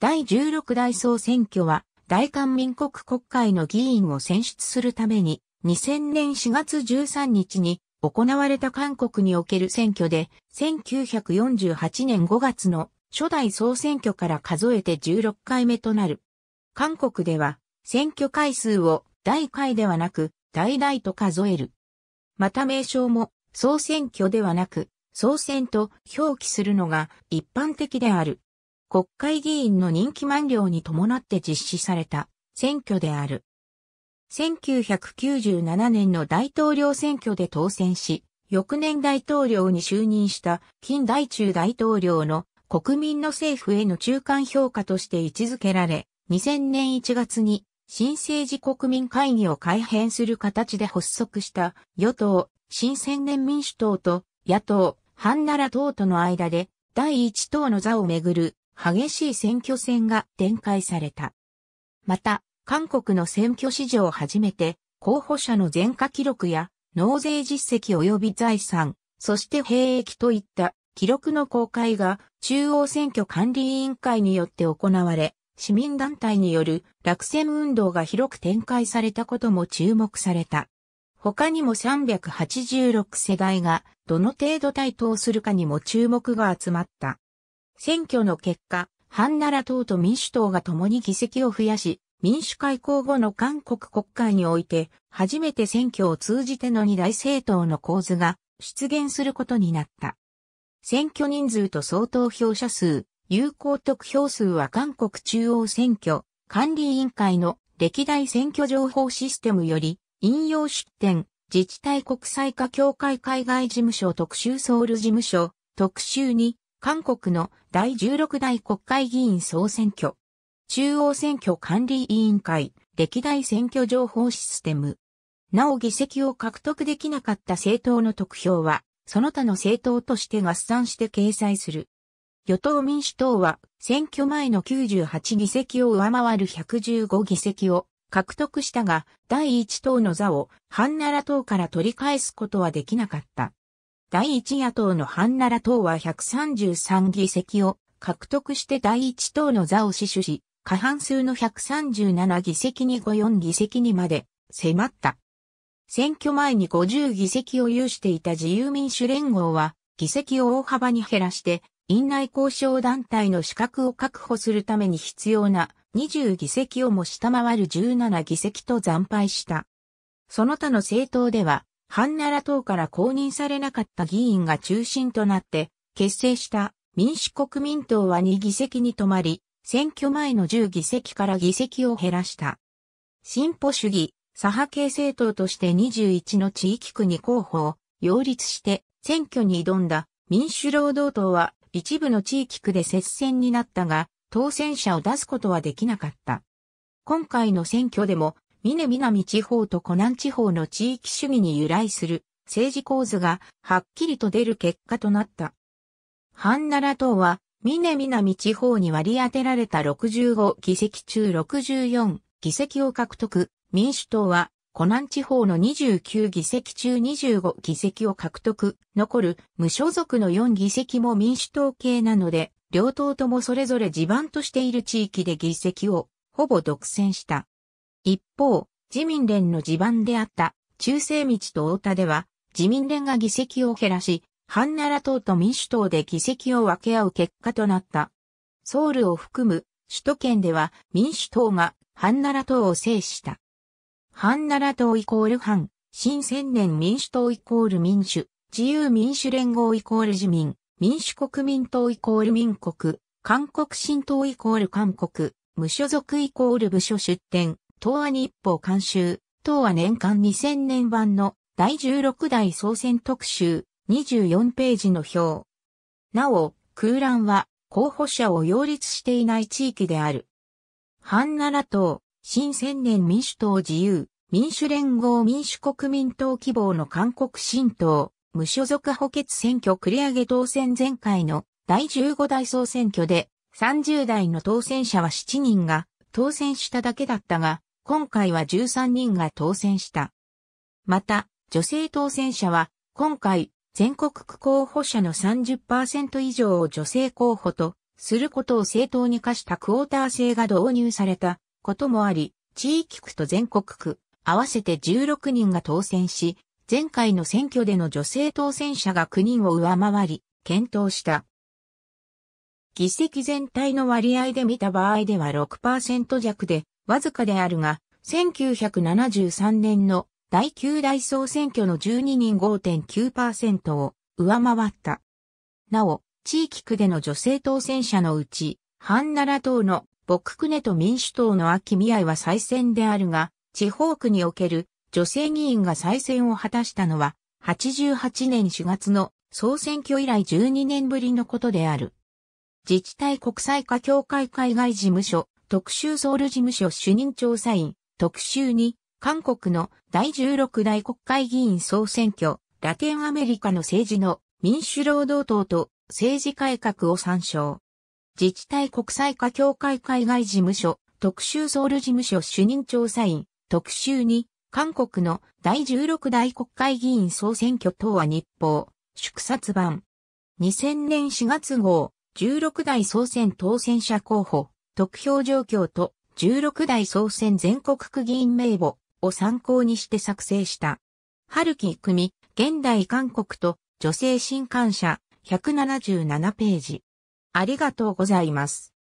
第16代総選挙は大韓民国国会の議員を選出するために2000年4月13日に行われた韓国における選挙で1948年5月の初代総選挙から数えて16回目となる。韓国では選挙回数を大回ではなく大々と数える。また名称も総選挙ではなく総選と表記するのが一般的である。国会議員の任期満了に伴って実施された選挙である。1997年の大統領選挙で当選し、翌年大統領に就任した金大中大統領の国民の政府への中間評価として位置づけられ、2000年1月に新政治国民会議を改編する形で発足した与党、新千年民主党と野党、ハンナラ党との間で第一党の座をめぐる激しい選挙戦が展開された。また、韓国の選挙史上初めて、候補者の前科記録や納税実績及び財産、そして兵役といった記録の公開が中央選挙管理委員会によって行われ、市民団体による落選運動が広く展開されたことも注目された。他にも386世代がどの程度対等するかにも注目が集まった。選挙の結果、ハンナラ党と民主党が共に議席を増やし、民主開交後の韓国国会において、初めて選挙を通じての二大政党の構図が出現することになった。選挙人数と総投票者数、有効得票数は韓国中央選挙管理委員会の歴代選挙情報システムより引用出展自治体国際化協会海外事務所特集ソウル事務所特集に韓国の第16代国会議員総選挙中央選挙管理委員会、歴代選挙情報システム。なお議席を獲得できなかった政党の得票は、その他の政党として合算して掲載する。与党民主党は、選挙前の98議席を上回る115議席を獲得したが、第一党の座をハンナラ党から取り返すことはできなかった。第一野党のハンナラ党は133議席を獲得して第一党の座を死守し、過半数の137議席に54議席にまで迫った。選挙前に50議席を有していた自由民主連合は議席を大幅に減らして院内交渉団体の資格を確保するために必要な20議席をも下回る17議席と惨敗した。その他の政党では、ハンナラ党から公認されなかった議員が中心となって結成した民主国民党は2議席に止まり、選挙前の10議席から議席を減らした。進歩主義、左派系政党として21の地域区に候補を擁立して選挙に挑んだ民主労働党は一部の地域区で接戦になったが、当選者を出すことはできなかった。今回の選挙でも、峰南地方と湖南地方の地域主義に由来する政治構図がはっきりと出る結果となった。ハンナラ党は峰南地方に割り当てられた65議席中64議席を獲得。民主党は、湖南地方の29議席中25議席を獲得。残る無所属の4議席も民主党系なので、両党ともそれぞれ地盤としている地域で議席をほぼ独占した。一方、自民連の地盤であった中世道と太田では、自民連が議席を減らし、ハンナラ党と民主党で議席を分け合う結果となった。ソウルを含む首都圏では民主党がハンナラ党を制した。ハンナラ党イコール反、新千年民主党イコール民主、自由民主連合イコール自民、民主国民党イコール民国、韓国新党イコール韓国、無所属イコール部署出展、東亜日報監修、東亜年間2000年版の第16代総選特集、24ページの表。なお、空欄は候補者を擁立していない地域である。ハンナラ党、新千年民主党自由、民主連合民主国民党希望の韓国新党、無所属補欠選挙繰り上げ当選前回の第15代総選挙で30代の当選者は7人が当選しただけだったが、今回は13人が当選した。また、女性当選者は今回全国区候補者の30%以上を女性候補とすることを正当に課したクォーター制が導入されたこともあり、地域区と全国区、合わせて16人が当選し、前回の選挙での女性当選者が9人を上回り、検討した。議席全体の割合で見た場合では6%弱で、わずかであるが、1973年の第9代総選挙の12人5.9%を上回った。なお、地域区での女性当選者のうち、ハンナラ党のボククネと民主党の秋宮井は再選であるが、地方区における女性議員が再選を果たしたのは、88年4月の総選挙以来12年ぶりのことである。自治体国際化協会海外事務所、特集ソウル事務所主任調査員、特集に、韓国の第16代国会議員総選挙、ラテンアメリカの政治の民主労働党と政治改革を参照。自治体国際化協会海外事務所、特集ソウル事務所主任調査員、特集に、韓国の第16代国会議員総選挙等は日報、祝殺版。2000年4月号、16代総選当選者候補、得票状況と16代総選全国区議員名簿を参考にして作成した。春木組、現代韓国と女性新刊社177ページ。ありがとうございます。